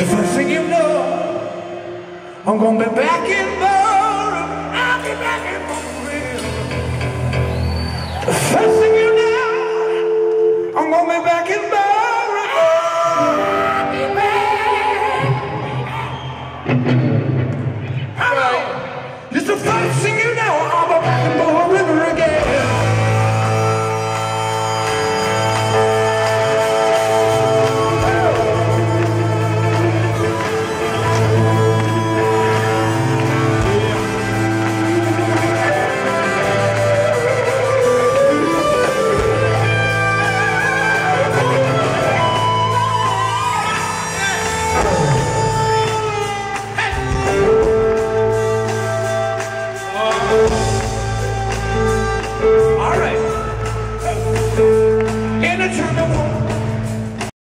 The first thing you know, I'm gonna be back in Bora. I'll be back in Mobile. The first thing you know, I'm gonna be back in Birmingham. I'll be back. Right. It's the first thing you